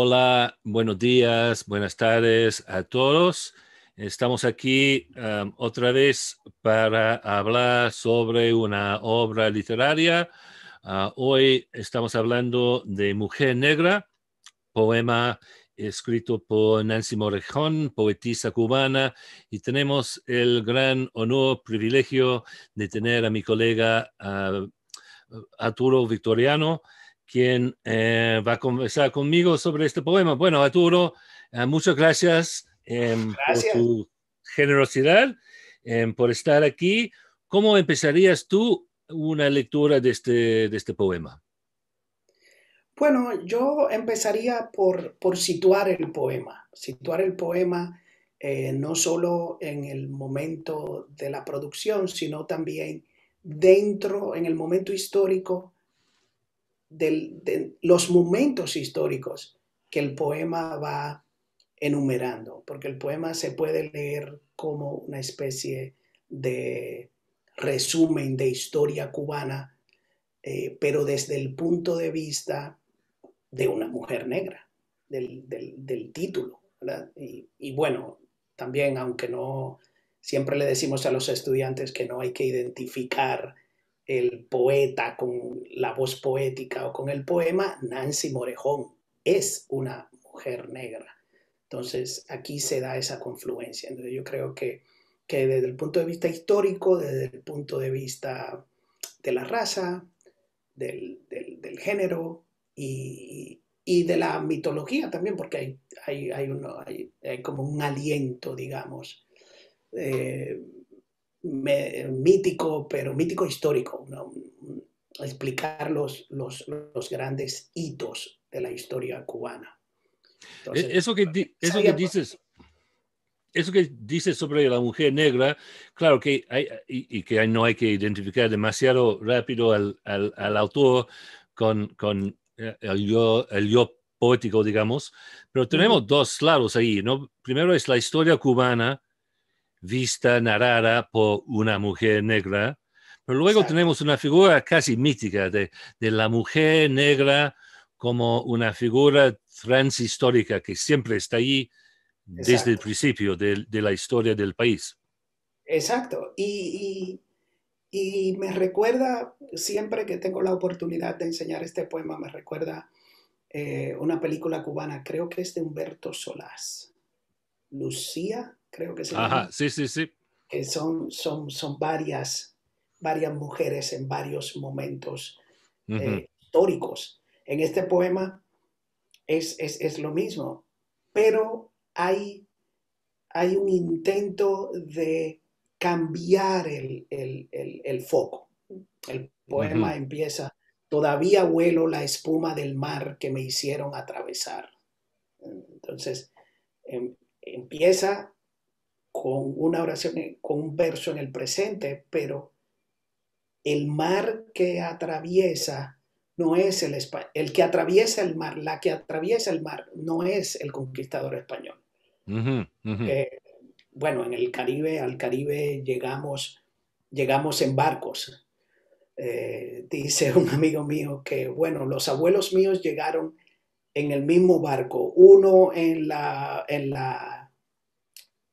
Hola, buenos días, buenas tardes a todos. Estamos aquí um, otra vez para hablar sobre una obra literaria. Uh, hoy estamos hablando de Mujer Negra, poema escrito por Nancy Morejón, poetisa cubana, y tenemos el gran honor, privilegio de tener a mi colega uh, Arturo Victoriano, quien eh, va a conversar conmigo sobre este poema. Bueno, Arturo, eh, muchas gracias, em, por tu generosidad, em, por estar aquí. ¿Cómo empezarías tú una lectura de este, de este poema? Bueno, yo empezaría por, por situar el poema, situar el poema eh, no solo en el momento de la producción, sino también dentro, en el momento histórico de los momentos históricos que el poema va enumerando, porque el poema se puede leer como una especie de resumen de historia cubana, eh, pero desde el punto de vista de una mujer negra, del, título. Y, y, bueno, también, aunque no siempre le decimos a los estudiantes que no hay que identificar el poeta con la voz poética o con el poema, Nancy Morejón es una mujer negra. Entonces aquí se da esa confluencia. Entonces yo creo que, que desde el punto de vista histórico, desde el punto de vista de la raza, del, género y, de la mitología también, porque hay, hay, hay, uno, hay, como un aliento, digamos, eh, mítico, pero mítico histórico, explicar los, los, grandes hitos de la historia cubana. E, eso que, eso que dices, eso que dices sobre la mujer negra, claro que hay, y, que no hay que identificar demasiado rápido al, al, autor con, con, eh, el, yo, el yo poético, digamos, pero tenemos dos lados ahí, ¿no? Primero es la historia cubana, vista, narrada por una mujer negra, pero luego tenemos una figura casi mítica de, la mujer negra como una figura transhistórica que siempre está ahí desde el principio de, la historia del país. Exacto. Y, me recuerda, siempre que tengo la oportunidad de enseñar este poema, me recuerda eh, una película cubana, creo que es de Humberto Solás. Lucía, creo que se Ajá, sí, sí, sí. Que son, son, son varias, varias mujeres en varios momentos eh, históricos. En este poema es, lo mismo, pero hay, hay un intento de cambiar el, foco. El poema empieza, todavía huelo la espuma del mar que me hicieron atravesar. Entonces, em, empieza con una oración, con un verso en el presente, pero el mar que atraviesa no es el el que atraviesa el mar, la que atraviesa el mar no es el conquistador español. Eh, bueno, en el Caribe, al Caribe llegamos, llegamos en barcos. Eh, dice un amigo mío que, bueno, los abuelos míos llegaron en el mismo barco, uno en la, en la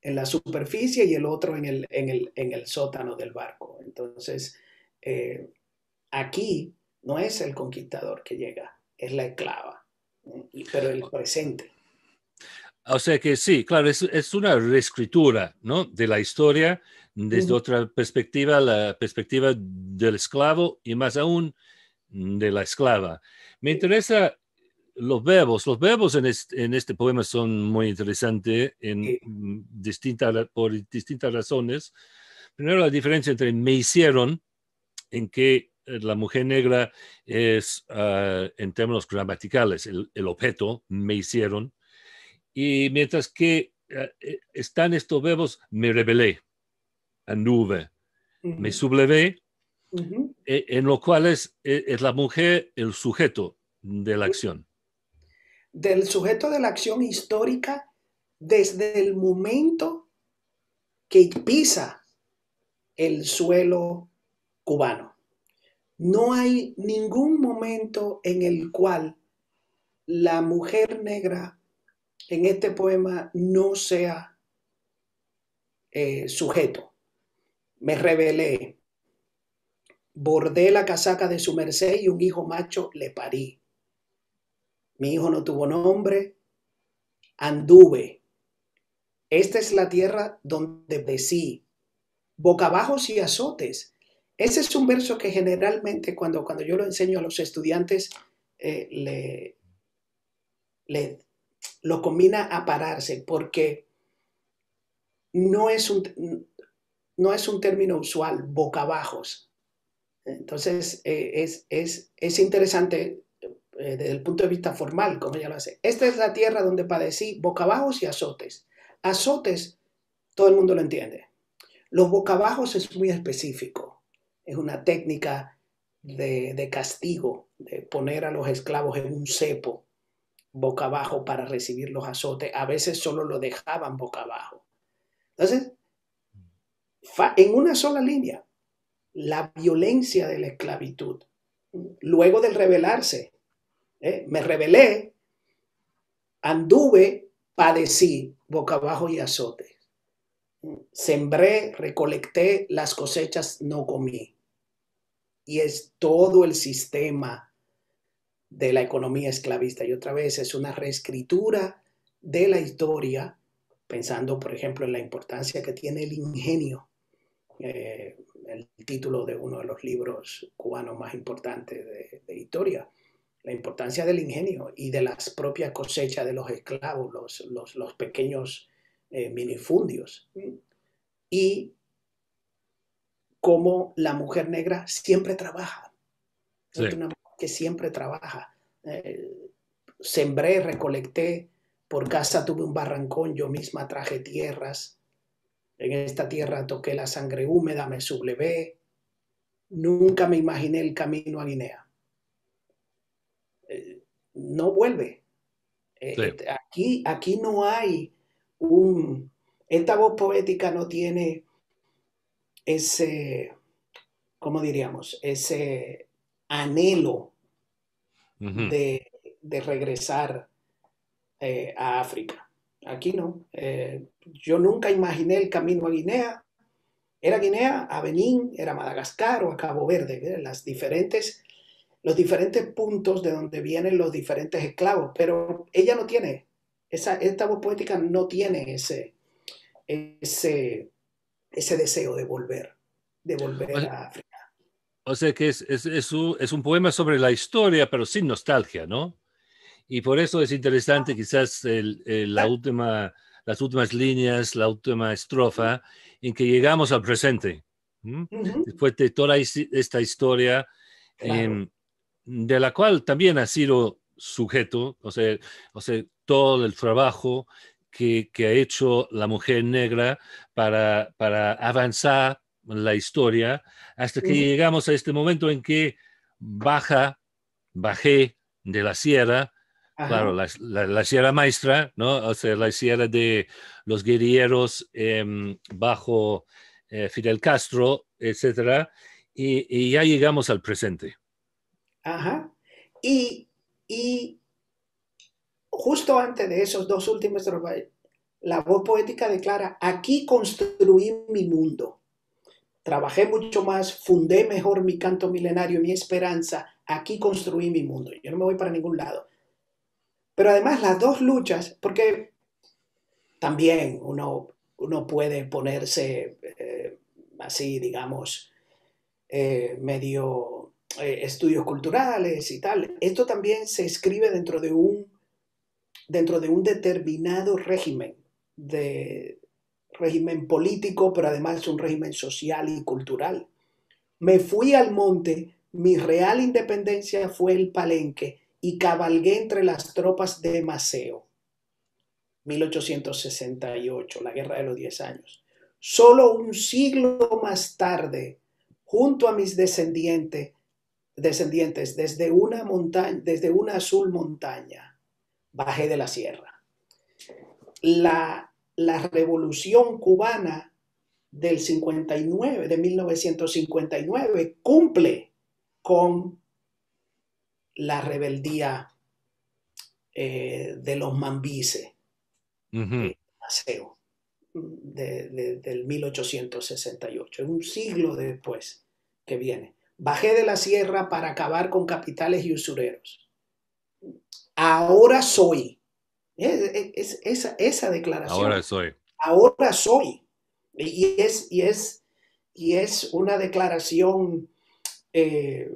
en la superficie y el otro en el, en el, sótano del barco. Entonces, eh, aquí no es el conquistador que llega, es la esclava, pero el presente. O sea que sí, claro, es, una reescritura ¿no? de la historia desde otra perspectiva, la perspectiva del esclavo y más aún de la esclava. Me interesa los verbos, los verbos en este, poema son muy interesantes en distintas, por distintas razones. Primero, la diferencia entre me hicieron, en que eh, la mujer negra es, ah, en términos gramaticales, el, objeto, me hicieron, y mientras que eh, eh, están estos verbos, me rebelé, anduve, me sublevé, en lo cual es, es la mujer el sujeto de la acción del sujeto de la acción histórica desde el momento que pisa el suelo cubano. No hay ningún momento en el cual la mujer negra en este poema no sea eh, sujeto. Me rebelé, bordé la casaca de su merced y un hijo macho le parí. Mi hijo no tuvo nombre, anduve. Esta es la tierra donde decí, bocabajos y azotes. Ese es un verso que generalmente cuando, cuando yo lo enseño a los estudiantes, eh, le, lo combina a pararse porque no es un, no es un término usual, bocabajos. Entonces, eh, es, es, es, interesante eh, desde el punto de vista formal, como ella lo hace. Esta es la tierra donde padecí bocabajos y azotes. Azotes, todo el mundo lo entiende. Los bocabajos es muy específico. Es una técnica de, de castigo, de poner a los esclavos en un cepo boca abajo para recibir los azotes. A veces solo lo dejaban boca abajo. Entonces, en una sola línea, la violencia de la esclavitud. Luego del rebelarse, ¿eh? me rebelé, anduve, padecí, boca abajo y azote. Sembré, recolecté, las cosechas no comí. Y es todo el sistema de la economía esclavista. Y otra vez es una reescritura de la historia, pensando, por ejemplo, en la importancia que tiene el ingenio. Eh, el título de uno de los libros cubanos más importantes de, historia, la importancia del ingenio y de las propias cosechas de los esclavos, los, pequeños eh, minifundios. Y cómo la mujer negra siempre trabaja. Es una mujer que siempre trabaja. Eh, sembré, recolecté, por casa tuve un barrancón, yo misma traje tierras, en esta tierra toqué la sangre húmeda, me sublevé. Nunca me imaginé el camino a Guinea. No vuelve. Eh, este, aquí, aquí no hay un... Esta voz poética no tiene ese, ¿cómo diríamos? Ese anhelo de, regresar eh, a África. Aquí no. Eh, yo nunca imaginé el camino a Guinea. Era Guinea, a Benín, era Madagascar o a Cabo Verde, las diferentes, los diferentes puntos de donde vienen los diferentes esclavos. Pero ella no tiene, esa, esta voz poética no tiene ese, ese, ese deseo de volver, de volver a África. O sea que es, es, es, un, es un poema sobre la historia, pero sin nostalgia, ¿no? Y por eso es interesante quizás la última, las últimas líneas, la última estrofa, en que llegamos al presente. Después de toda esta historia, em, de la cual también ha sido sujeto, o sea, o sea todo el trabajo que, que, ha hecho la mujer negra para, para avanzar la historia, hasta que llegamos a este momento en que baja, bajé de la sierra Claro, la, Sierra Maestra, ¿no? O sea, la sierra de los guerrilleros em, bajo eh, Fidel Castro, etcétera, y, ya llegamos al presente. Ajá. Y, justo antes de esos dos últimos la voz poética declara, aquí construí mi mundo. Trabajé mucho más, fundé mejor mi canto milenario, mi esperanza, aquí construí mi mundo. Yo no me voy para ningún lado pero además las dos luchas, porque también uno, uno puede ponerse eh, así, digamos, eh, medio eh, estudios culturales y tal. Esto también se escribe dentro de un, dentro de un determinado régimen, de régimen político, pero además un régimen social y cultural. Me fui al monte, mi real independencia fue el palenque y cabalgué entre las tropas de Maceo. 1868, la guerra de los diez años. Solo un siglo más tarde, junto a mis descendientes, descendientes desde una montaña, desde una azul montaña, bajé de la sierra. La, la revolución cubana del 59, de 1959, cumple con la rebeldía eh, de los mambises, uh de, del 1868, un siglo después que viene. Bajé de la sierra para acabar con capitales y usureros. Ahora soy. Es, esa, declaración. Ahora soy. Ahora soy. Y es, y es, y es una declaración eh,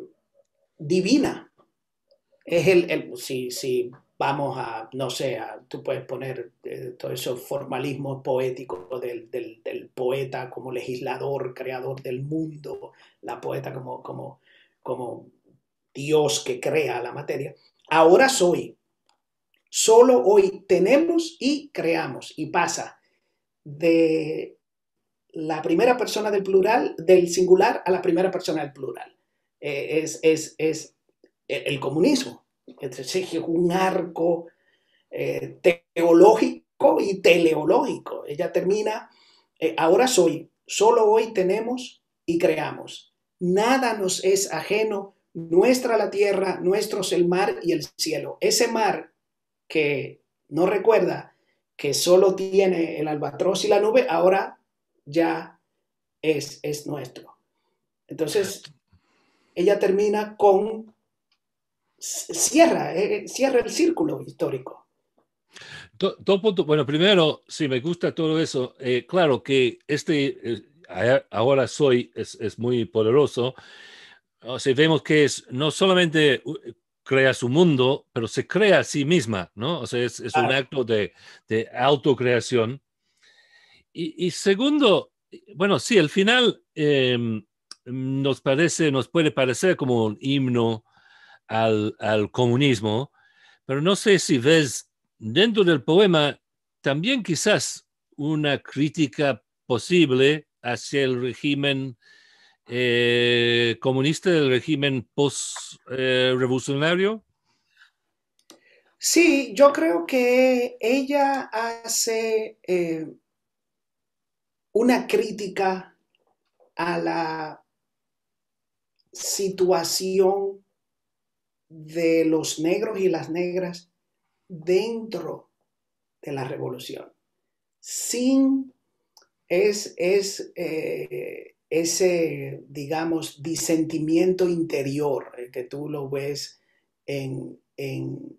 divina. Es el, el si, si vamos a, no sé, tú puedes poner eh, todo eso formalismo poético del, del, poeta como legislador, creador del mundo, la poeta como, como, como Dios que crea la materia. Ahora soy. Solo hoy tenemos y creamos. Y pasa de la primera persona del plural, del singular, a la primera persona del plural. Eh, es, es, es el comunismo es un arco eh, teológico y teleológico. Ella termina, eh, ahora soy, solo hoy tenemos y creamos. Nada nos es ajeno, nuestra la tierra, nuestro es el mar y el cielo. Ese mar que no recuerda que solo tiene el albatros y la nube, ahora ya es, es nuestro. Entonces, ella termina con cierra, eh, cierra el círculo histórico. Dos puntos. Bueno, primero, sí, me gusta todo eso. Eh, claro que este eh, ahora soy es, es, muy poderoso. O sea, vemos que es no solamente crea su mundo, pero se crea a sí misma, ¿no? O sea, es, es un acto de, de autocreación. Y, y, segundo, bueno, sí, al final em, nos parece, nos puede parecer como un himno al, comunismo, pero no sé si ves dentro del poema también quizás una crítica posible hacia el régimen eh, comunista, el régimen post-revolucionario? sí, yo creo que ella hace eh, una crítica a la situación de los negros y las negras dentro de la revolución, sin es, es eh, ese, digamos, disentimiento interior eh, que tú lo ves en, en,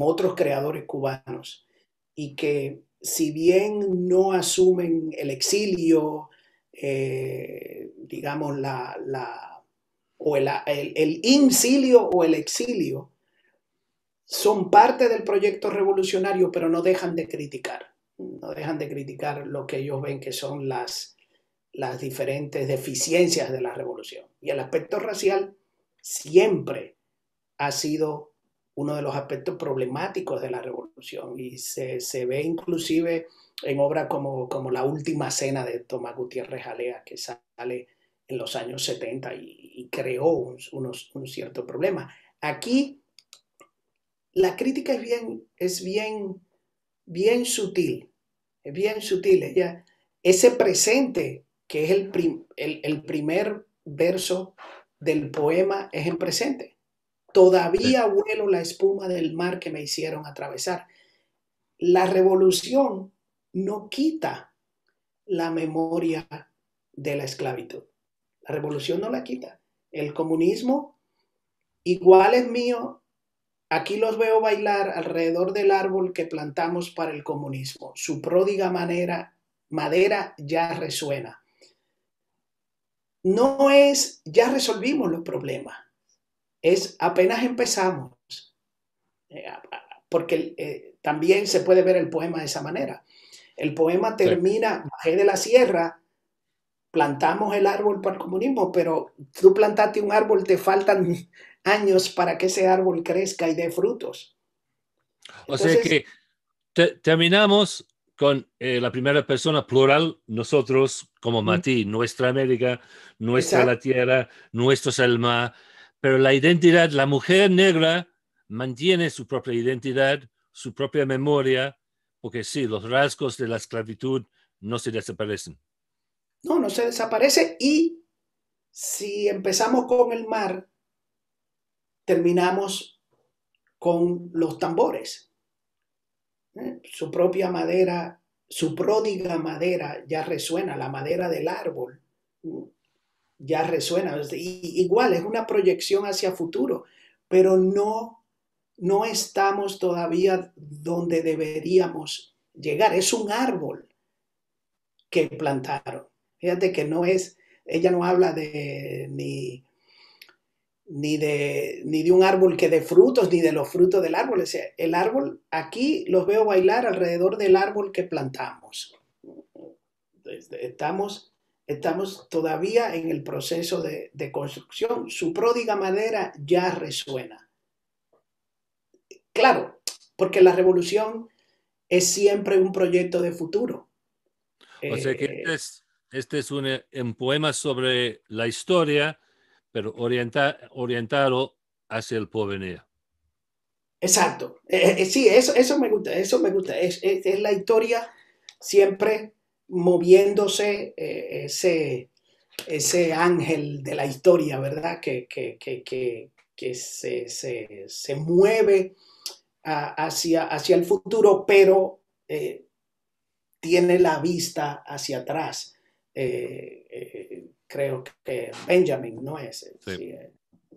otros creadores cubanos. Y que si bien no asumen el exilio, eh, digamos, la, la o el, el, incilio o el exilio son parte del proyecto revolucionario, pero no dejan de criticar, no dejan de criticar lo que ellos ven que son las, las diferentes deficiencias de la revolución. Y el aspecto racial siempre ha sido uno de los aspectos problemáticos de la revolución y se, se ve inclusive en obras como, como La Última Cena de Tomás Gutiérrez Jalea, que sale en los años 70 y, creó un, cierto problema. Aquí la crítica es bien, es bien, bien sutil, es bien sutil. Ella, ese presente, que es el, el, primer verso del poema, es el presente. Todavía vuelo la espuma del mar que me hicieron atravesar. La revolución no quita la memoria de la esclavitud. La revolución no la quita. El comunismo, igual es mío, aquí los veo bailar alrededor del árbol que plantamos para el comunismo. Su pródiga manera, madera ya resuena. No es, ya resolvimos los problemas, es apenas empezamos. Eh, porque eh, también se puede ver el poema de esa manera. El poema termina, bajé de la sierra, plantamos el árbol para el comunismo, pero tú plantaste un árbol, te faltan años para que ese árbol crezca y dé frutos. o sea que terminamos con eh, la primera persona plural, nosotros como Mati, nuestra América, nuestra la tierra, nuestro Selma, pero la identidad, la mujer negra mantiene su propia identidad, su propia memoria, porque sí, los rasgos de la esclavitud no se desaparecen. No, no se desaparece y si empezamos con el mar, terminamos con los tambores. ¿Eh? Su propia madera, su pródiga madera ya resuena, la madera del árbol ya resuena. igual es una proyección hacia futuro, pero no, no estamos todavía donde deberíamos llegar. Es un árbol que plantaron. Fíjate que no es, ella no habla de ni, ni de, ni de un árbol que dé frutos, ni de los frutos del árbol. el árbol, aquí los veo bailar alrededor del árbol que plantamos. Estamos Estamos todavía en el proceso de, construcción. Su pródiga madera ya resuena. Claro, porque la revolución es siempre un proyecto de futuro. O sea que eh, este es, este es un, poema sobre la historia, pero orientado hacia el porvenir. Exacto. Eh, eh, sí, eso, eso me gusta, eso me gusta. Es, la historia siempre moviéndose eh, ese, ese ángel de la historia, ¿verdad? Que, que, se, mueve hacia, hacia, el futuro, pero eh, tiene la vista hacia atrás. Eh, creo que Benjamin, ¿no es?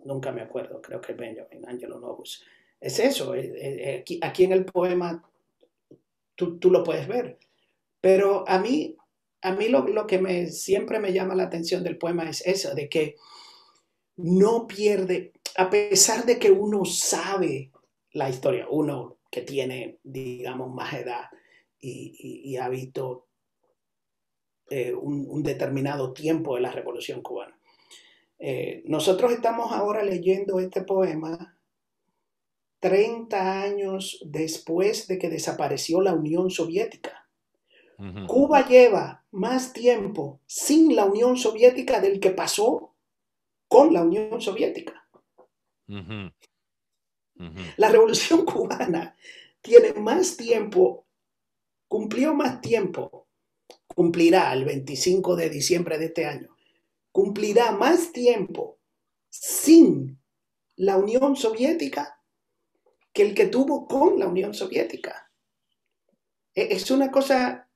nunca me acuerdo, creo que Benjamin, Angelo Novus. Es eso, aquí, aquí, en el poema tú, tú lo puedes ver pero a mí, a mí lo, que me, siempre me llama la atención del poema es eso, de que no pierde, a pesar de que uno sabe la historia, uno que tiene, digamos, más edad y, ha visto eh, un, determinado tiempo de la Revolución cubana. Eh, nosotros estamos ahora leyendo este poema 30 años después de que desapareció la Unión Soviética. Cuba lleva más tiempo sin la Unión Soviética del que pasó con la Unión Soviética. La revolución cubana tiene más tiempo, cumplió más tiempo, cumplirá el 25 de diciembre de este año, cumplirá más tiempo sin la Unión Soviética que el que tuvo con la Unión Soviética. E, es una cosa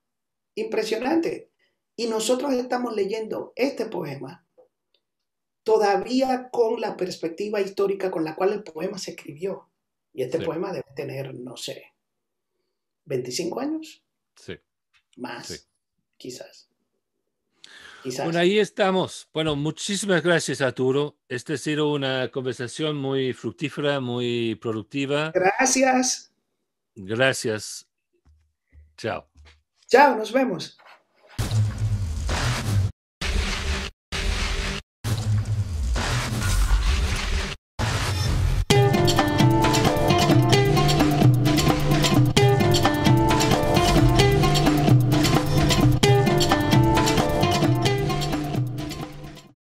impresionante. Y nosotros estamos leyendo este poema todavía con la perspectiva histórica con la cual el poema se escribió. Y este poema debe tener, no sé, 25 años. Sí. Más, quizás. Bueno, ahí estamos. Bueno, muchísimas gracias, Arturo. Esta ha sido una conversación muy fructífera, muy productiva. Gracias. Gracias. Chao. Chao, nos vemos.